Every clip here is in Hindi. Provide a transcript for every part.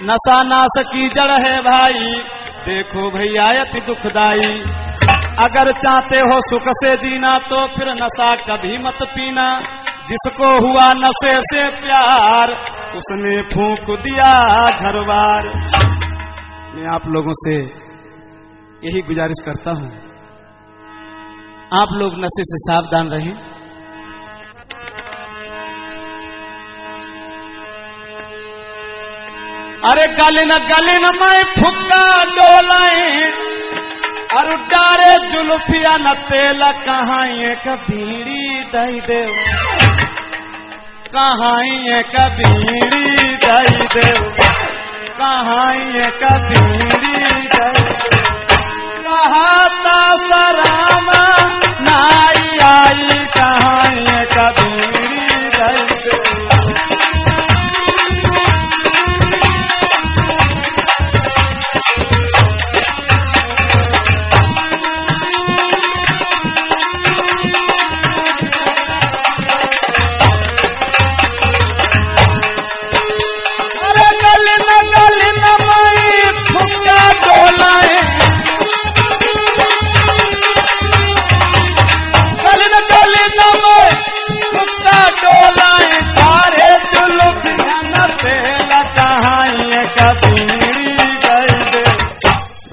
नशा नाश की जड़ है भाई। देखो भैया, अति दुखदाई। अगर चाहते हो सुख से जीना तो फिर नशा कभी मत पीना। जिसको हुआ नशे से प्यार, उसने फूक दिया घर बार मैं आप लोगों से यही गुजारिश करता हूँ। आप लोग नशे से सावधान रहें। अरे गले न गले न मैं फुक्का डोलाए अरु डारे जुल्फिया न तेल कहा एक बीड़ी दई देव कहा एक बीड़ी दई देव कहा एक बीड़ी दई कहता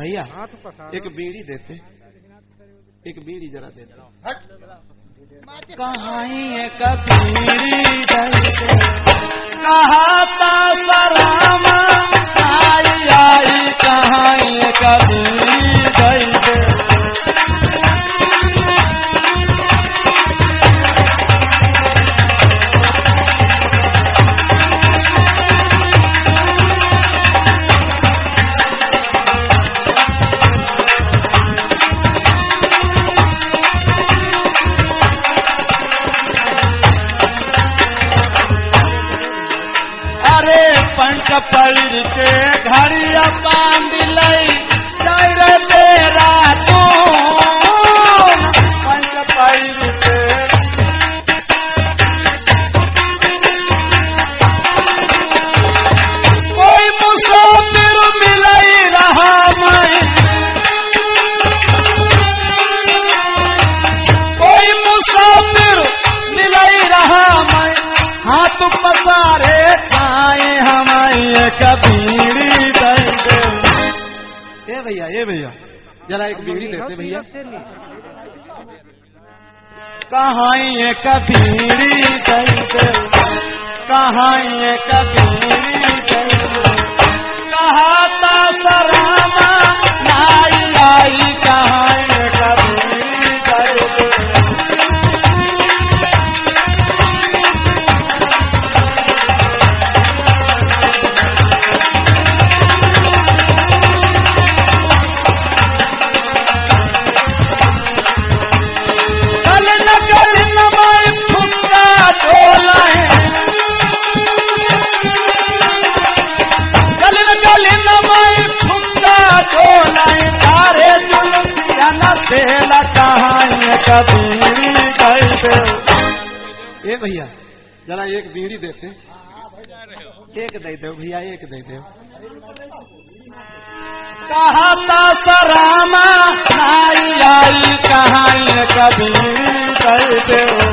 भैया हाथ पसार एक बीड़ी देते एक बीड़ी जरा देते है कबीरी गई पास कहता आई आई कहाँ कभी கப்பல் जरा एक बीड़ी देते भैया। कहाँ ये कबीरी कैसे कहा कहाँ ये कबीरी दई न तेला कहाँ कबीरी गई दे। ए भैया जरा एक बीड़ी देते एक दे दो भैया एक दे दो। कहता सरामा नारी आई कहानी कभी कैसे दे।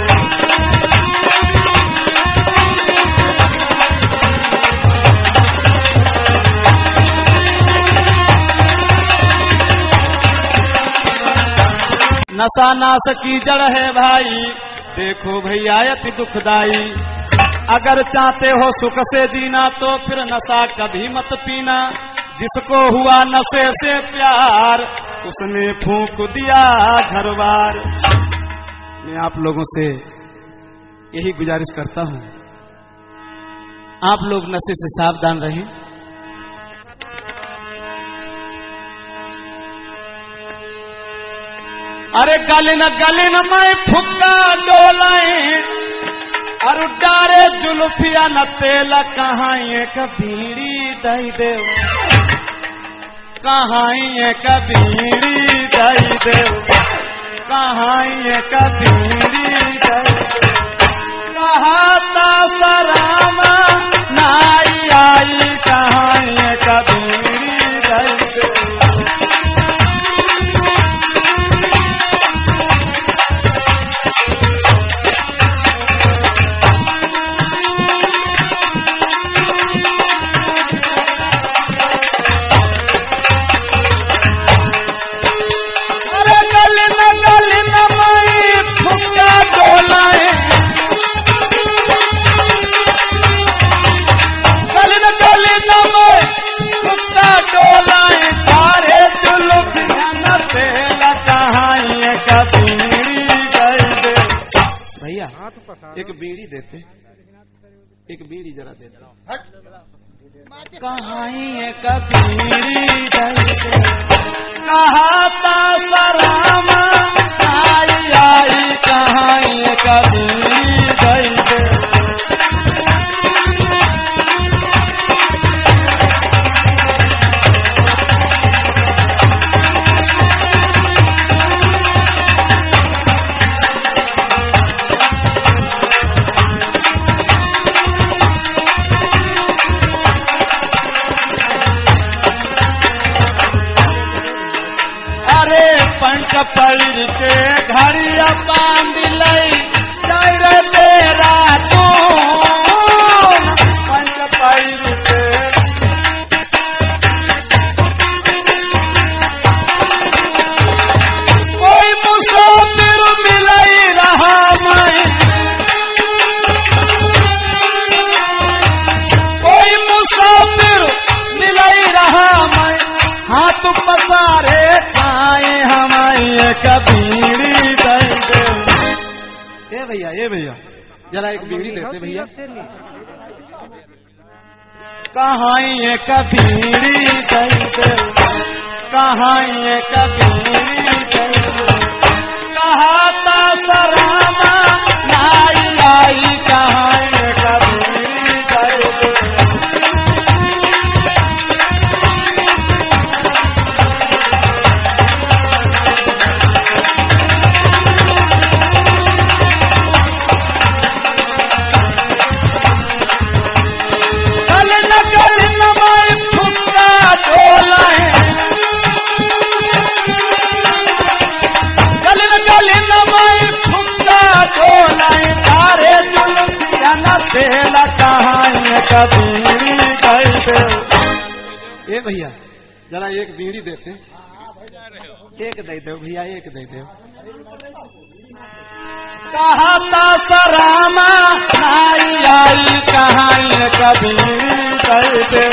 नशा नाश की जड़ है भाई। देखो भैया, अति दुखदाई। अगर चाहते हो सुख से जीना तो फिर नशा कभी मत पीना। जिसको हुआ नशे से प्यार, उसने फूक दिया घर बार मैं आप लोगों से यही गुजारिश करता हूँ। आप लोग नशे से सावधान रहें। अरे गले न गले न मैं फुक्का डोलाए अरु डारे जुल्फिया न तेल, कहा एक बीड़ी दई दे कहा एक बीड़ी दई दे कहा एक भैया एक बीड़ी देते। एक बीड़ी जरा दे दो। कहाँ है कहा जरा एक बीड़ी लेते भैया। कहाँ ये कबीरी कहा कहाँ ये कबीरी दई ए भैया जरा एक बीड़ी देते एक दे दो भैया एक दे दो। कहता सरामा आई आई कहानी कभी कर दे